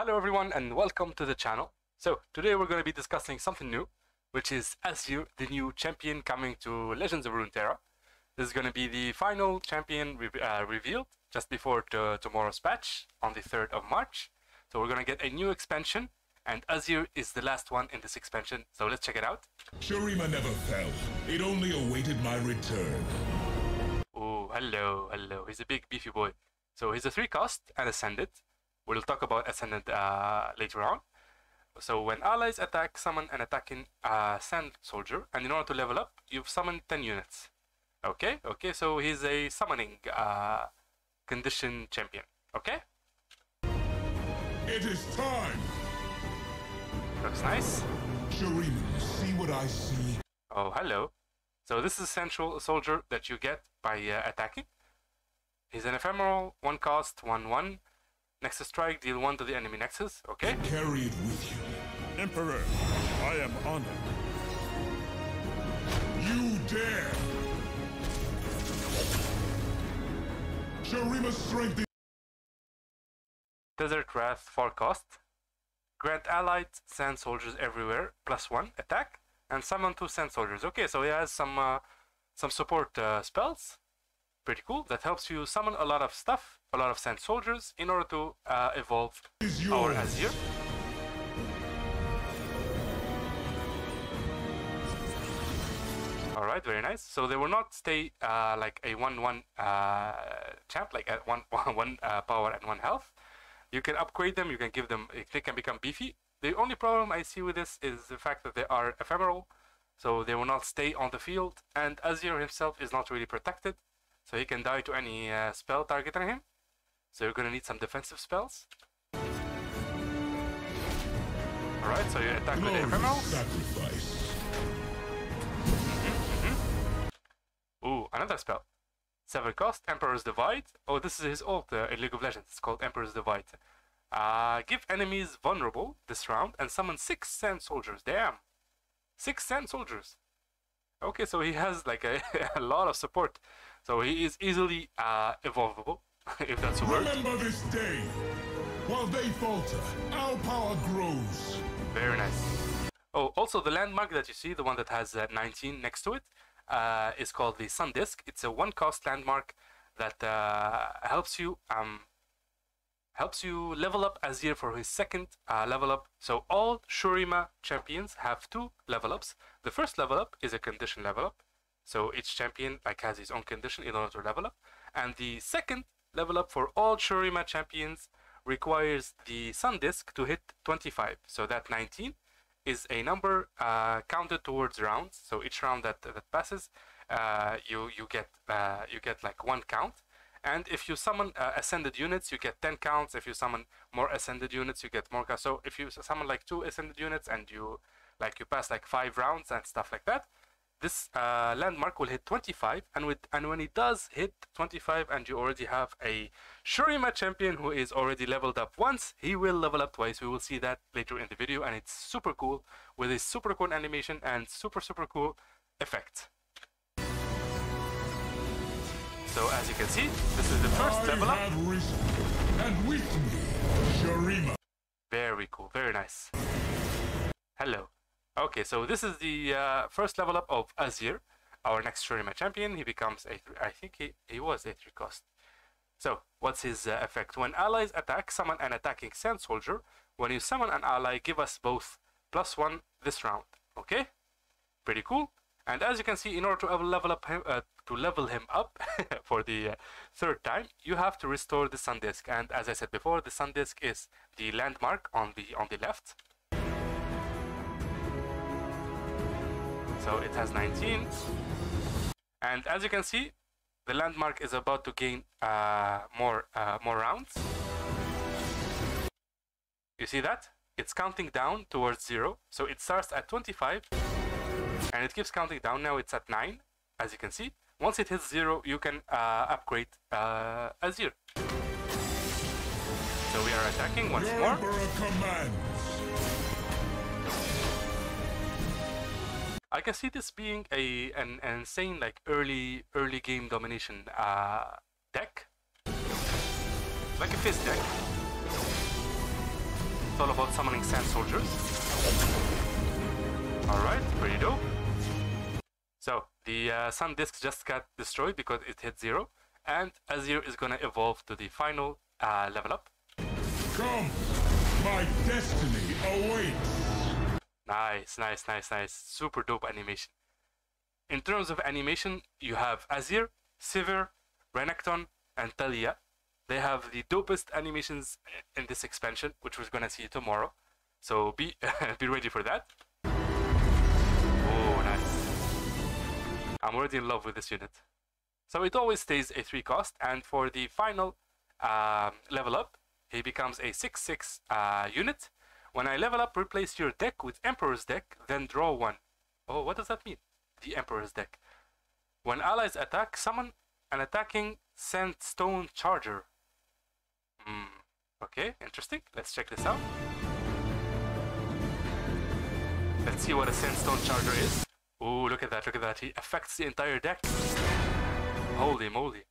Hello everyone and welcome to the channel. So today we're going to be discussing something new, which is Azir, the new champion coming to Legends of Runeterra. This is going to be the final champion re uh, revealed just before tomorrow's patch on the 3rd of March. So we're going to get a new expansion and Azir is the last one in this expansion. So let's check it out. Shurima never fell. It only awaited my return. Oh, hello, hello. He's a big beefy boy. So he's a 3 cost and ascended. We'll talk about Ascendant uh, later on. So when allies attack, summon an attacking uh, Sand Soldier, and in order to level up, you've summoned 10 units. Okay, okay, so he's a summoning uh, condition champion. Okay? It is time! Looks nice. Shurima, see what I see? Oh, hello. So this is Central Soldier that you get by uh, attacking. He's an ephemeral, one cost, one one. Nexus strike, deal 1 to the enemy Nexus, okay? Carry it with you. Emperor, I am honored. You dare! Shurima's strength Desert Wrath, 4 cost. Grant allied sand soldiers everywhere, plus 1 attack, and summon 2 sand soldiers. Okay, so he has some, uh, some support uh, spells pretty cool. That helps you summon a lot of stuff, a lot of sand soldiers, in order to uh, evolve our Azir. Alright, very nice. So they will not stay uh, like a 1-1 uh, champ, like at 1, one uh, power and 1 health. You can upgrade them, you can give them, they can become beefy. The only problem I see with this is the fact that they are ephemeral, so they will not stay on the field, and Azir himself is not really protected. So he can die to any uh, spell targeting him. So you're gonna need some defensive spells. Alright, so you attack with Ephemeral. Sacrifice. Mm -hmm. Ooh, another spell. Seven cost, Emperor's Divide. Oh, this is his ult uh, in League of Legends. It's called Emperor's Divide. Uh, give enemies vulnerable this round and summon six Sand Soldiers. Damn! Six Sand Soldiers. Okay, so he has like a, a lot of support. So he is easily uh, evolvable, if that's a word. Remember this day. While they falter, our power grows. Very nice. Oh, also the landmark that you see, the one that has uh, 19 next to it, uh, is called the Sun Disk. It's a one-cost landmark that uh, helps you um, helps you level up Azir for his second uh, level up. So all Shurima champions have two level ups. The first level up is a condition level up. So each champion like has his own condition in order to level up. And the second level up for all Shurima champions requires the Sun Disk to hit 25. So that 19 is a number uh, counted towards rounds. So each round that that passes, uh, you you get uh, you get like one count. And if you summon uh, ascended units, you get 10 counts. If you summon more ascended units, you get more counts. So if you summon like two ascended units and you like you pass like five rounds and stuff like that, this uh, landmark will hit 25. And with and when it does hit 25, and you already have a Shurima champion who is already leveled up once, he will level up twice. We will see that later in the video, and it's super cool with a super cool animation and super super cool effect. So as you can see, this is the first I level up. and with me, Shurima. Very cool, very nice. Hello. Okay, so this is the uh, first level up of Azir, our next Shurima champion. He becomes a, I think he, he was a 3 cost. So, what's his uh, effect? When allies attack, summon an attacking Sand Soldier. When you summon an ally, give us both plus 1 this round. Okay? Pretty cool. And as you can see, in order to level up him, uh, to level him up for the uh, third time, you have to restore the sun disk. And as I said before, the sun disk is the landmark on the on the left. So it has 19. And as you can see, the landmark is about to gain uh, more uh, more rounds. You see that? It's counting down towards zero. So it starts at 25 and it keeps counting down. Now it's at 9, as you can see. Once it hits 0, you can uh, upgrade uh, Azir. So we are attacking once more. I can see this being a an, an insane like early early game domination uh, deck, like a fist deck. It's all about summoning sand soldiers. Alright, pretty dope. So, the uh, sun disk just got destroyed because it hit zero, and Azir is gonna evolve to the final uh, level up. Come! My destiny awaits! Nice, nice, nice, nice. Super dope animation. In terms of animation, you have Azir, Sivir, Renekton, and Taliyah. They have the dopest animations in this expansion, which we're gonna see tomorrow. So be be ready for that. Oh, nice. I'm already in love with this unit. So it always stays a 3 cost, and for the final um, level up, he becomes a 6-6 uh, unit. When I level up, replace your deck with Emperor's deck, then draw one. Oh, what does that mean? The Emperor's deck. When allies attack, summon an attacking Sandstone Charger. Hmm. Okay, interesting. Let's check this out. Let's see what a Sandstone Charger is. Ooh, look at that, look at that. He affects the entire deck. Holy moly.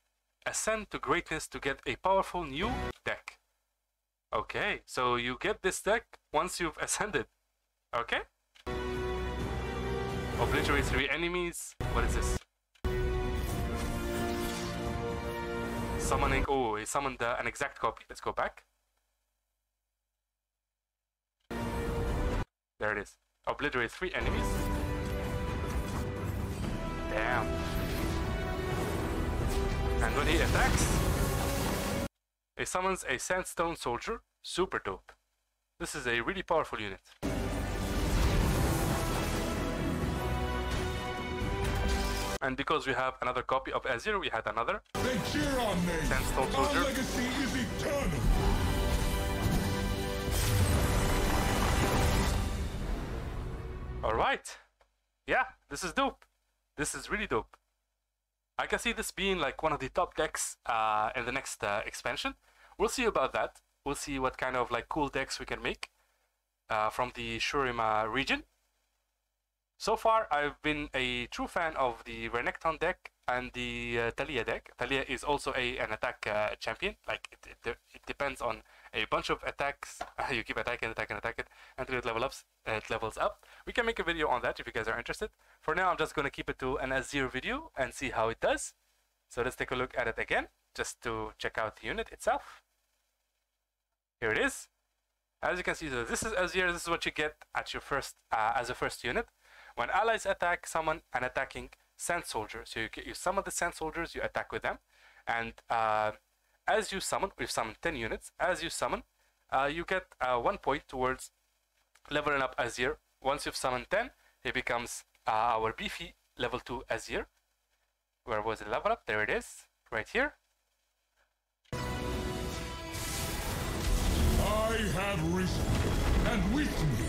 Ascend to greatness to get a powerful new deck. Okay, so you get this deck once you've ascended. Okay? Obliterate three enemies. What is this? Summoning. Oh, he summoned uh, an exact copy. Let's go back. There it is. Obliterate three enemies. Damn. And when he attacks, he summons a Sandstone Soldier. Super dope. This is a really powerful unit. And because we have another copy of Azir, we had another. They cheer on me! Sandstone My Soldier. legacy is eternal! Alright. Yeah, this is dope. This is really dope. I can see this being like one of the top decks uh, in the next uh, expansion. We'll see about that. We'll see what kind of like cool decks we can make uh, from the Shurima region. So far, I've been a true fan of the Renekton deck and the uh, Taliyah deck. Taliyah is also a an attack uh, champion. Like it, it, it depends on a bunch of attacks. you keep attacking, attacking, attacking until it level ups. It levels up. We can make a video on that if you guys are interested. For now, I'm just gonna keep it to an Azir video and see how it does. So let's take a look at it again, just to check out the unit itself. Here it is. As you can see, so this is Azir. This is what you get at your first uh, as a first unit. When allies attack, someone, an attacking sand soldier. So you, you summon the sand soldiers, you attack with them, and uh, as you summon, we've summoned 10 units. As you summon, uh, you get uh, one point towards leveling up Azir. Once you've summoned 10, he becomes uh, our beefy level 2 Azir. Where was the level up? There it is, right here. I have risen, and with me,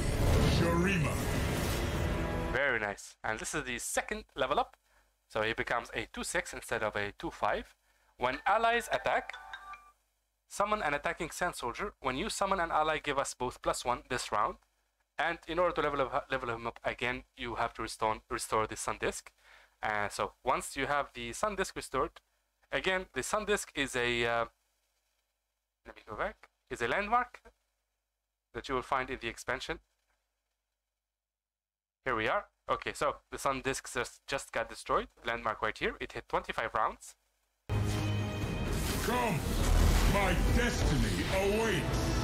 Shurima. Very nice. And this is the second level up. So he becomes a 2-6 instead of a 2-5. When allies attack, summon an attacking sand soldier. When you summon an ally, give us both plus 1 this round. And in order to level, up, level him up again, you have to restore, restore the sun disk. Uh, so once you have the sun disk restored, again, the sun disk is a, uh, let me go back, is a landmark that you will find in the expansion. Here we are. Okay, so the sun disk just, just got destroyed. Landmark right here. It hit 25 rounds. Come! My destiny awaits!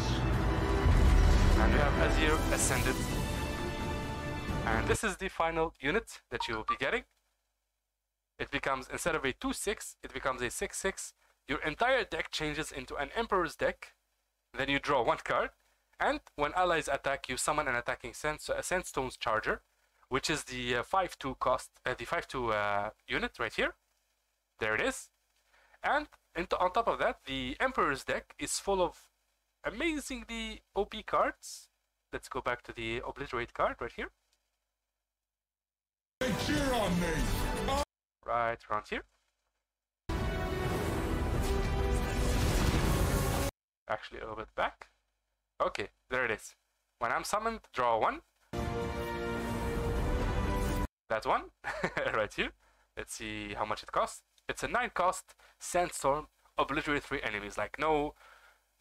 And we have Azir Ascended. And this is the final unit that you will be getting. It becomes, instead of a 2-6, it becomes a 6-6. Your entire deck changes into an Emperor's deck. Then you draw one card. And when allies attack, you summon an attacking Sand, so a Sandstone's Charger, which is the 5-2 uh, cost, uh, the 5-2 uh, unit right here. There it is. And on top of that, the Emperor's deck is full of amazingly OP cards. Let's go back to the Obliterate card right here. They cheer on me! Right around here. Actually, a little bit back. Okay, there it is. When I'm summoned, draw one. That one, right here. Let's see how much it costs. It's a 9 cost Sandstorm, obliterate 3 enemies. Like, no,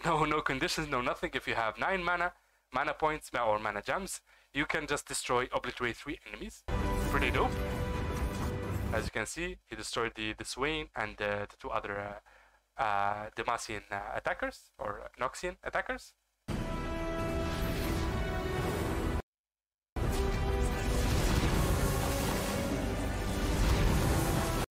no, no conditions, no nothing. If you have 9 mana, mana points or mana gems, you can just destroy obliterate three enemies. Pretty dope. As you can see, he destroyed the, the Swain and uh, the two other uh, uh, Demacian uh, attackers or Noxian attackers.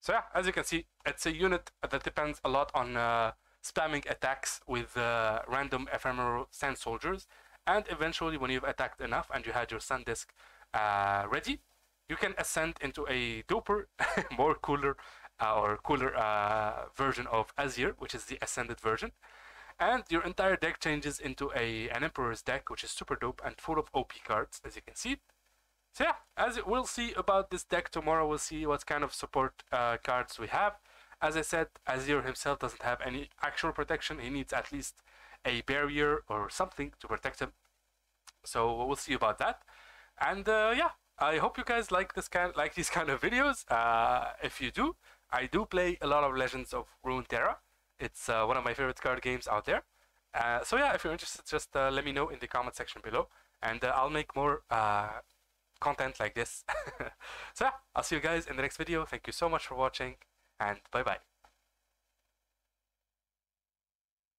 So yeah, as you can see, it's a unit that depends a lot on uh, spamming attacks with uh, random ephemeral sand soldiers. And eventually, when you've attacked enough and you had your sun disk uh, ready, you can ascend into a doper, more cooler uh, or cooler uh, version of Azir, which is the ascended version. And your entire deck changes into a an Emperor's deck, which is super dope and full of OP cards, as you can see. So yeah, as we'll see about this deck tomorrow, we'll see what kind of support uh, cards we have. As I said, Azir himself doesn't have any actual protection. He needs at least a barrier or something to protect him. So we'll see about that. And uh, yeah, I hope you guys like this kind, like these kind of videos. Uh, if you do, I do play a lot of Legends of Runeterra. It's uh, one of my favorite card games out there. Uh, so yeah, if you're interested, just uh, let me know in the comment section below, and uh, I'll make more content like this. so yeah, I'll see you guys in the next video. Thank you so much for watching, and bye bye.